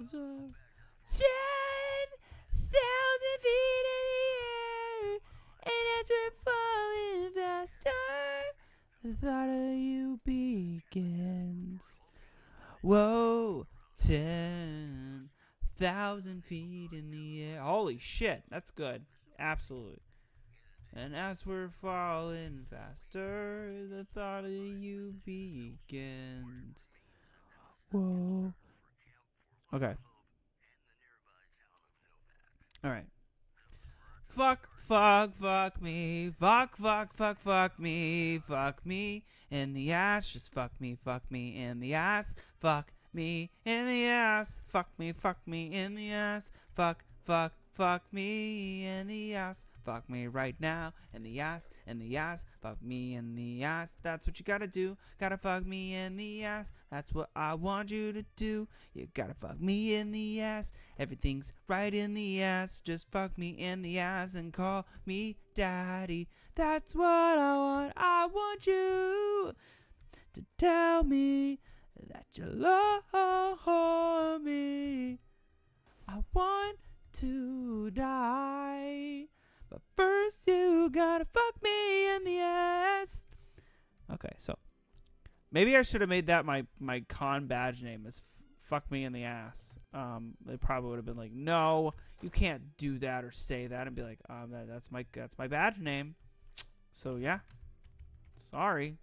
Ten thousand feet in the air, and as we're falling faster, the thought of you begins. Whoa, ten thousand feet in the air. Holy shit, that's good. Absolutely. And as we're falling faster, the thought of you begins. Whoa. Okay. Alright. Fuck, fuck, fuck me. Fuck, fuck, fuck, fuck me. Fuck me in the ass. Just fuck me, fuck me in the ass. Fuck me in the ass. Fuck me, fuck me in the ass. Fuck, fuck, fuck me in the ass. Fuck me right now in the ass, in the ass. Fuck me in the ass. That's what you gotta do. Gotta fuck me in the ass. That's what I want you to do. You gotta fuck me in the ass. Everything's right in the ass. Just fuck me in the ass and call me daddy. That's what I want. I want you to tell me that you love me. I want to die. First, you gotta fuck me in the ass. Okay, so maybe I should have made that my my con badge name is fuck me in the ass. Um, they probably would have been like, no, you can't do that or say that, and be like, um, that, that's my that's my badge name. So yeah, sorry.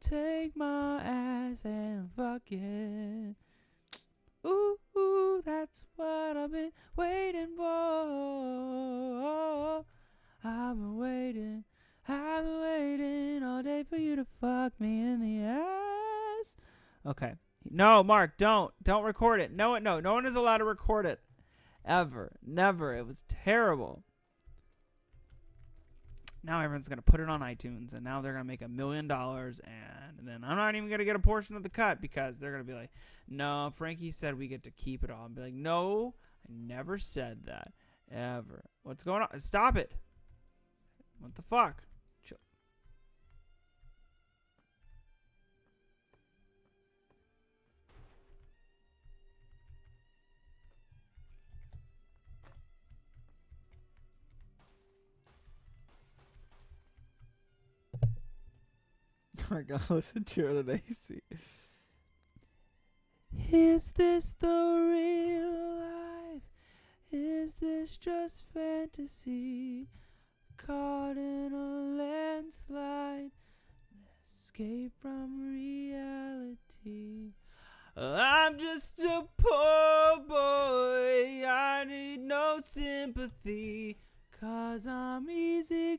Take my ass and fuck it. Ooh, ooh, that's what I've been waiting for. I've been waiting, I've been waiting all day for you to fuck me in the ass. Okay. No, Mark, don't. Don't record it. No, no, no one is allowed to record it. Ever. Never. It was terrible. Now everyone's gonna put it on iTunes, and now they're gonna make a million dollars, and then I'm not even gonna get a portion of the cut because they're gonna be like, "No, Frankie said we get to keep it all." Be like, "No, I never said that ever. What's going on? Stop it! What the fuck?" Chill. I gotta listen to it at AC. Is this the real life? Is this just fantasy? Caught in a landslide, escape from reality. I'm just a poor boy, I need no sympathy, cause I'm easy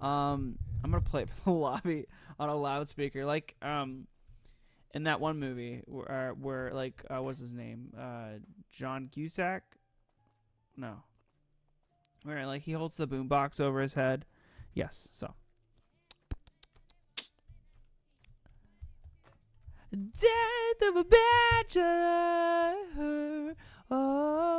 Um, I'm gonna play it the lobby on a loudspeaker, like um, in that one movie where, where like uh, what's his name? Uh, John Cusack? No. Where like he holds the boombox over his head. Yes. So. Death of a bachelor. Oh,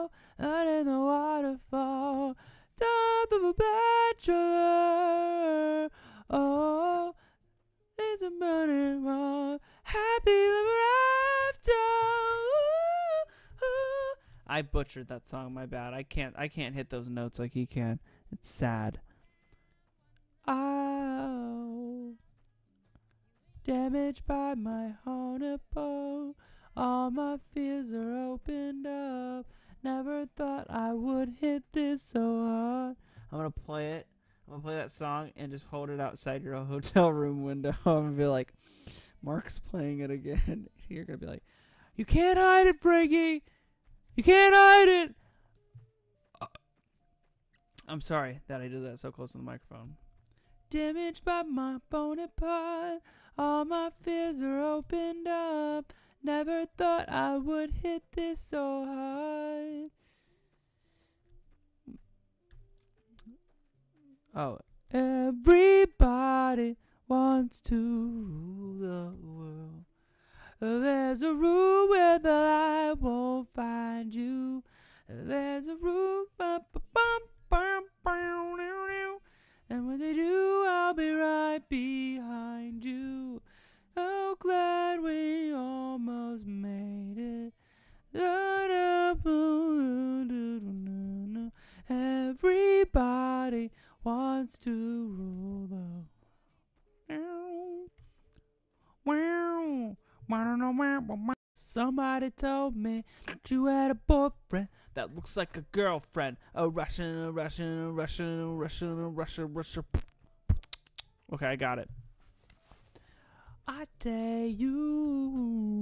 I butchered that song. My bad. I can't. I can't hit those notes like he can. It's sad. Oh, damaged by my bow. All my fears are opened up. Never thought I would hit this so hard. I'm gonna play it. I'm gonna play that song and just hold it outside your hotel room window and be like, Mark's playing it again. You're gonna be like, You can't hide it, Frankie. You can't hide it. Uh, I'm sorry that I did that so close to the microphone. Damaged by my bony part, all my fears are opened up. Never thought I would hit this so hard. Oh, everybody wants to rule the world. There's a room where the light won't find you. There's a room, and when they do, I'll be right behind you. Oh, glad we almost made it. Everybody wants to rule the world. Somebody told me that you had a boyfriend that looks like a girlfriend. A Russian, a Russian, a Russian, a Russian, a Russian, Russian. Okay, I got it. I dare you.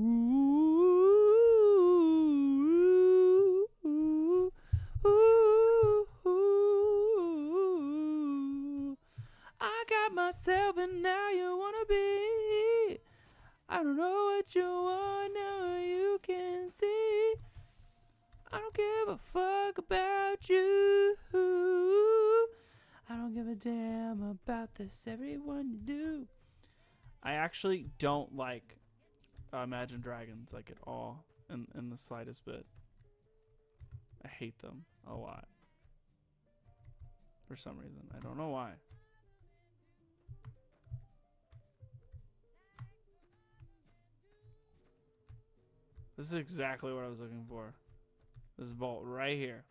I got myself and now you wanna be. I don't know fuck about you. I don't give a damn about this everyone you do. I actually don't like uh, Imagine Dragons like at all in in the slightest bit. I hate them a lot. For some reason. I don't know why. This is exactly what I was looking for. This vault right here.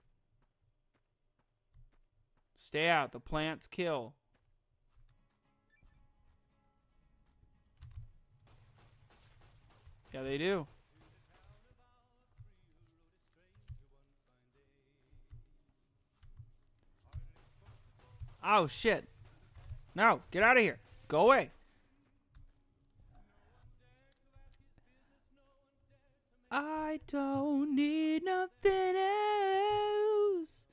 Stay out. The plants kill. Yeah, they do. Oh, shit. No, get out of here. Go away. I don't need nothing else.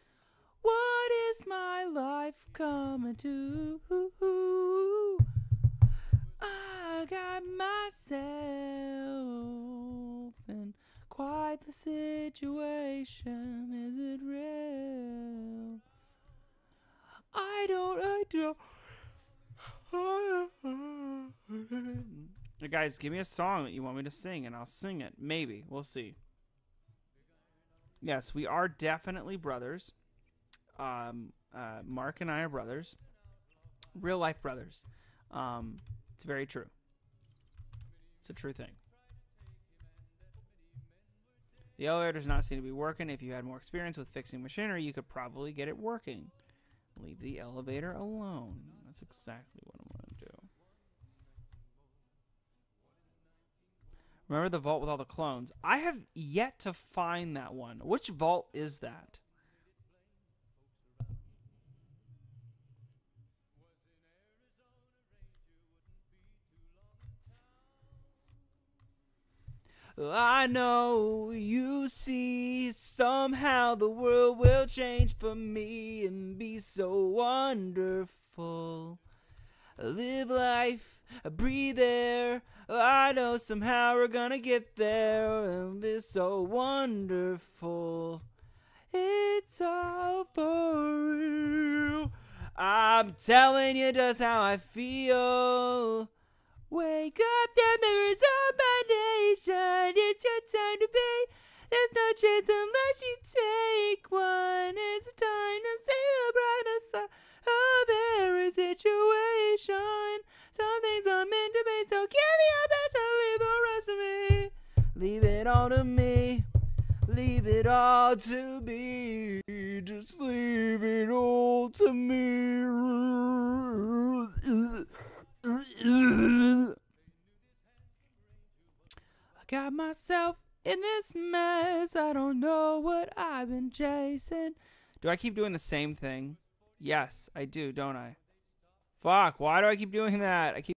What is my life coming to? I got myself in quite the situation. Is it real? I don't. I don't. Guys, give me a song that you want me to sing, and I'll sing it. Maybe we'll see. Yes, we are definitely brothers. Um, uh, Mark and I are brothers, real life brothers. Um, it's very true. It's a true thing. The elevator does not seem to be working. If you had more experience with fixing machinery, you could probably get it working. Leave the elevator alone. That's exactly what I'm going to do. Remember the vault with all the clones? I have yet to find that one. Which vault is that? I know you see somehow the world will change for me and be so wonderful. Live life, breathe air. I know somehow we're gonna get there and be so wonderful. It's all for real. I'm telling you just how I feel. Wake up, the mirrors of my nation. It's your time to be. There's no chance unless you take one. It all to me. Leave it all to me. Just leave it all to me. I got myself in this mess. I don't know what I've been chasing. Do I keep doing the same thing? Yes, I do, don't I? Fuck, why do I keep doing that? I keep